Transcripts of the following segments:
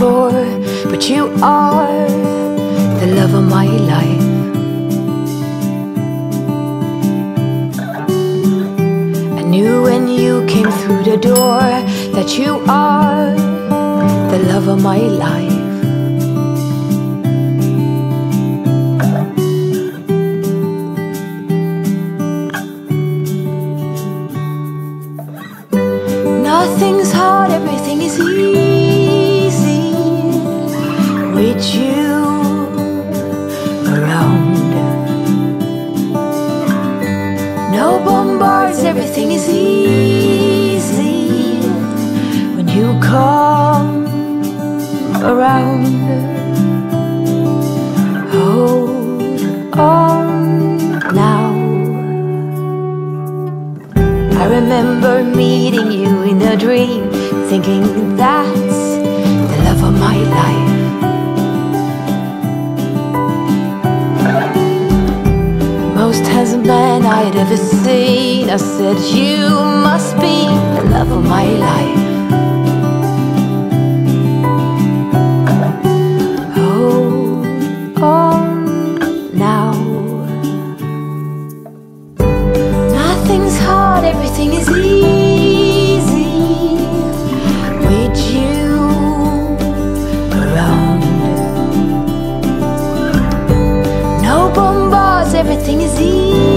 before, but you are the love of my life. I knew when you came through the door that you are the love of my life. Around. No bombards, everything is easy when you come around. Hold on now. I remember meeting you in a dream, thinking I said, You must be the love of my life. Everything is easy with you around. No bombards, everything is easy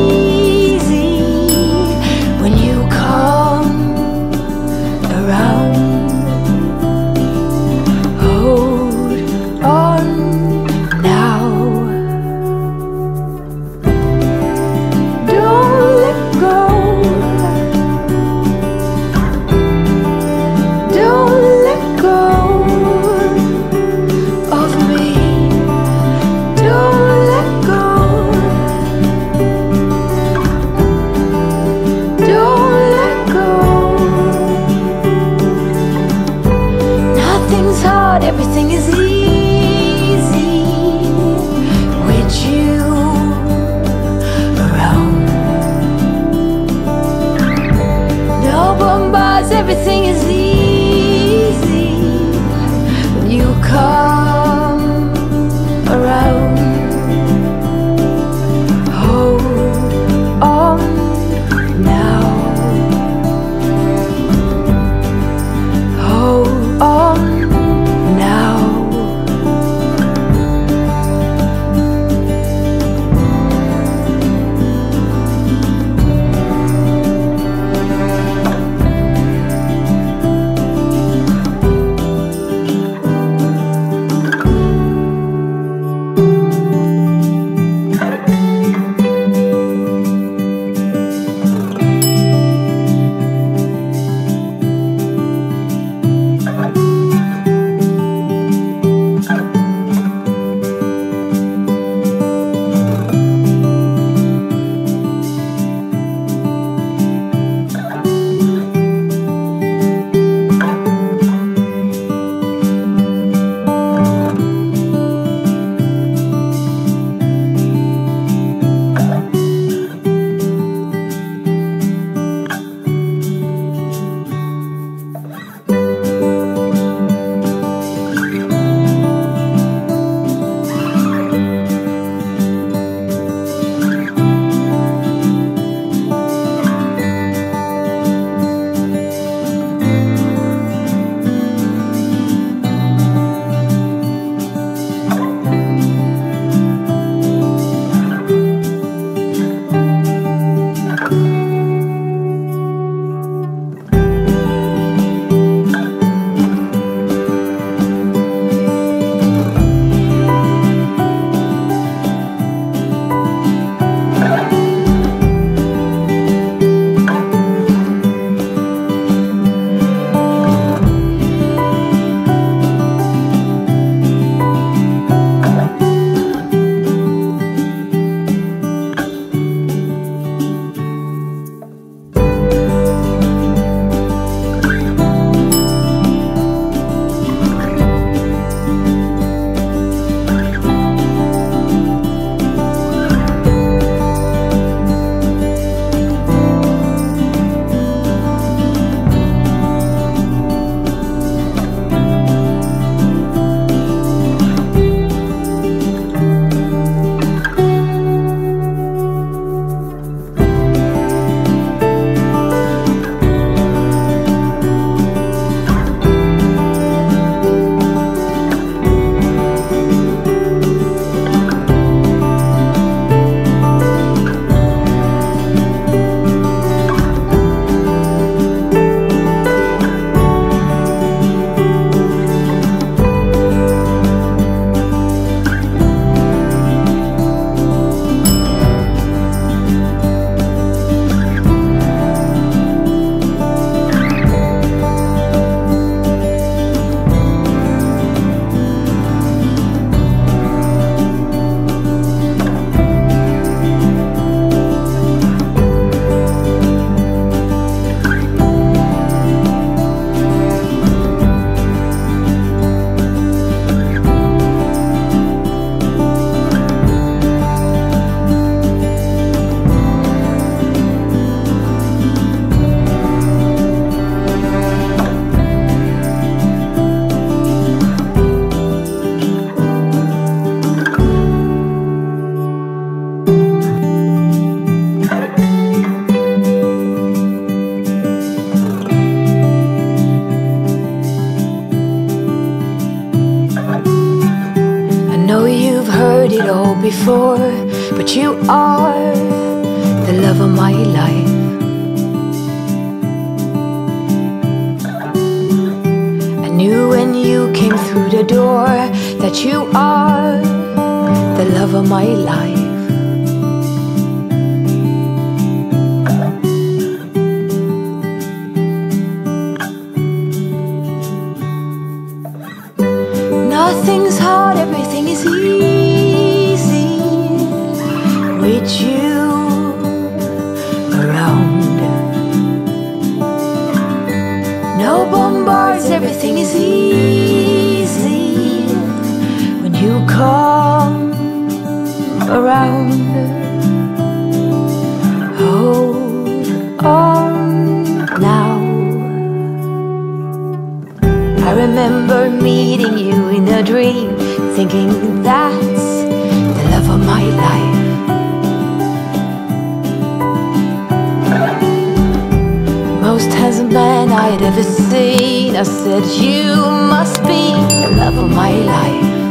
before, but you are the love of my life. I knew when you came through the door that you are the love of my life. Nothing's hard, No bombards, everything is easy when you come around. Hold on now. I remember meeting you in a dream, thinking that's the love of my life. Most handsome man I'd ever. I said, You must be the love of my life.